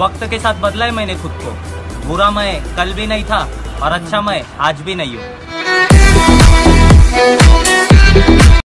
वक्त के साथ बदला है मैंने खुद को। बुरा मैं कल भी नहीं था और अच्छा मैं आज भी नहीं हूँ।